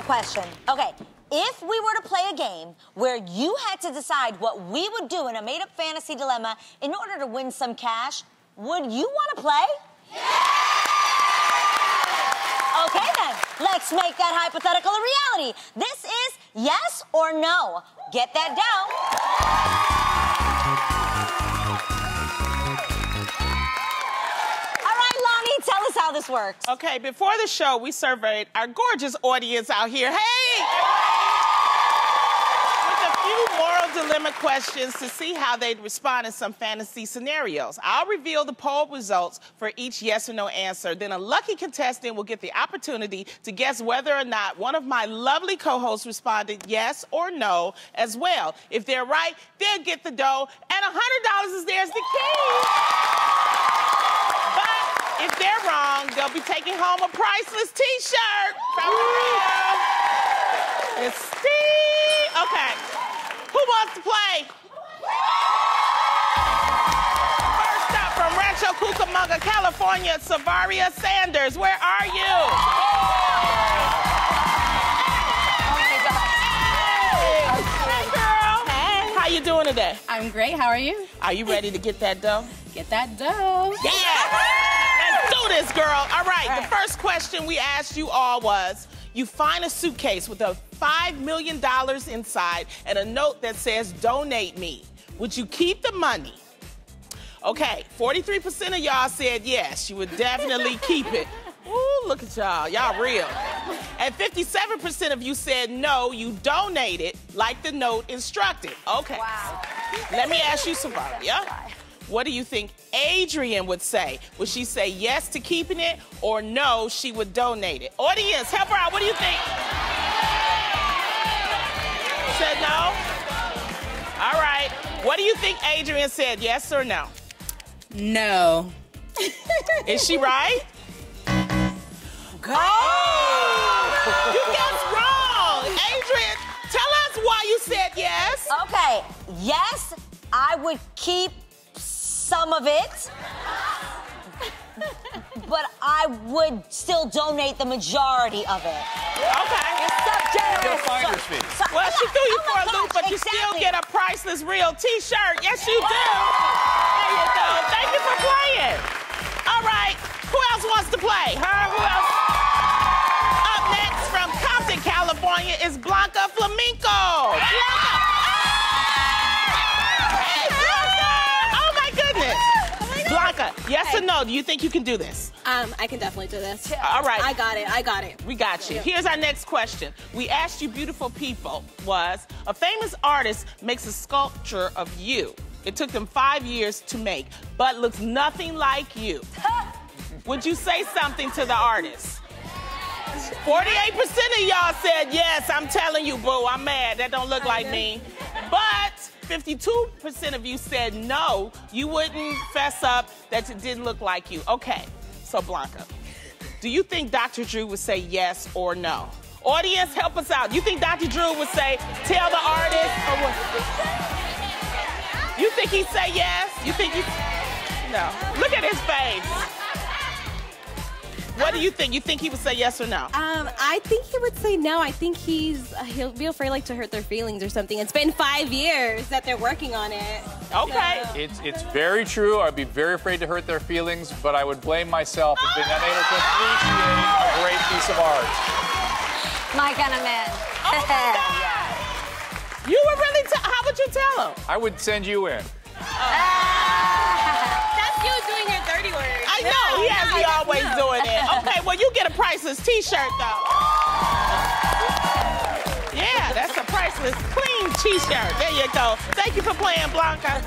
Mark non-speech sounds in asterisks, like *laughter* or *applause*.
question. Okay, if we were to play a game where you had to decide what we would do in a made up fantasy dilemma in order to win some cash, would you want to play? Okay, then, let's make that hypothetical a reality. This is yes or no. Get that dough. This works. Okay, before the show, we surveyed our gorgeous audience out here. Hey! With a few moral dilemma questions to see how they'd respond in some fantasy scenarios. I'll reveal the poll results for each yes or no answer. Then a lucky contestant will get the opportunity to guess whether or not one of my lovely co-hosts responded yes or no as well. If they're right, they'll get the dough, and $100 is theirs to keep. If they're wrong, they'll be taking home a priceless T-shirt from real. It's Steve. Okay. Who wants to play? First up from Rancho Cucamonga, California, Savaria Sanders. Where are you? Oh hey, girl. How you doing today? I'm great. How are you? Are you ready to get that dough? Get that dough. Yeah! Do this, girl. All right, All the first question we asked you all was you find a suitcase with a $5 million inside and a note that says, donate me. Would you keep the money? Okay, 43% of y'all said yes, you would definitely *laughs* keep it. Ooh, look at y'all. Y'all real. And 57% of you said no, you donate it like the note instructed. Okay. Wow. Let me ask you, Savaria. What do you think Adrienne would say? Would she say yes to keeping it or no, she would donate it? Audience, help her out. What do you think? Said no? All right. What do you think Adrienne said? Yes or no? No. *laughs* Is she right? Oh! You guessed wrong. Adrienne, tell us why you said yes. Okay, yes, I would keep some of it. but I would still donate the majority of it. Okay. So generous. Your finder's. So- Well, she oh threw you Oh for my a loop, gosh, but you still get a priceless real T-shirt. Yes, you do. There you go. Thank you for playing. All right. Who else wants to play? Her? Who else? Up next from Compton, California, is Blanca Flamenco. Yes or no? Do you think you can do this? Um, I can definitely do this. All right. I got it. I got it. We got you. Here's our next question. We asked you, beautiful people, was a famous artist makes a sculpture of you. It took them five years to make, but looks nothing like you. *laughs* Would you say something to the artist? 48% of y'all said yes. I'm telling you, boo. I'm mad. That don't look like me. But 52% of you said no. You wouldn't fess up that it didn't look like you. Okay. So Blanca, do you think Dr. Drew would say yes or no? Audience, help us out. You think Dr. Drew would say, tell the artist or what? You think he'd say yes? You think he? No. Look at his face. What do you think? You think he would say yes or no? Um, I think he would say no. I think he's uh, he'll be afraid like to hurt their feelings or something. It's been five years that they're working on it. Okay. It's, it's very true. I'd be very afraid to hurt their feelings, but I would blame myself as being unable to appreciate a great piece of art. My kind of man. *laughs* You would really tell? How would you tell him? I would send you in. *laughs* That's you doing your dirty work. I know he has me always doing it. Well you get a priceless T-shirt though. Yeah, that's a priceless clean T-shirt. There you go. Thank you for playing, Blanca.